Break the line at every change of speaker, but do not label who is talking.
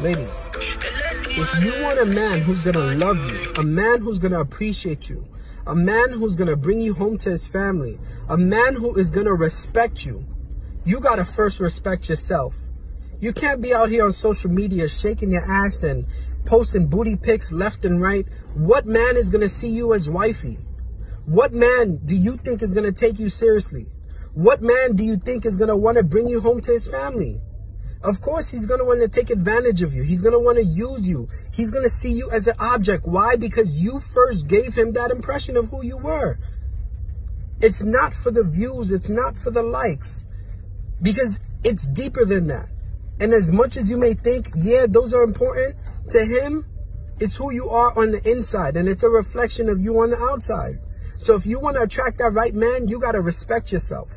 Ladies, if you want a man who's gonna love you, a man who's gonna appreciate you, a man who's gonna bring you home to his family, a man who is gonna respect you, you gotta first respect yourself. You can't be out here on social media shaking your ass and posting booty pics left and right. What man is gonna see you as wifey? What man do you think is gonna take you seriously? What man do you think is gonna wanna bring you home to his family? Of course, he's going to want to take advantage of you. He's going to want to use you. He's going to see you as an object. Why? Because you first gave him that impression of who you were. It's not for the views. It's not for the likes. Because it's deeper than that. And as much as you may think, yeah, those are important, to him, it's who you are on the inside. And it's a reflection of you on the outside. So if you want to attract that right man, you got to respect yourself.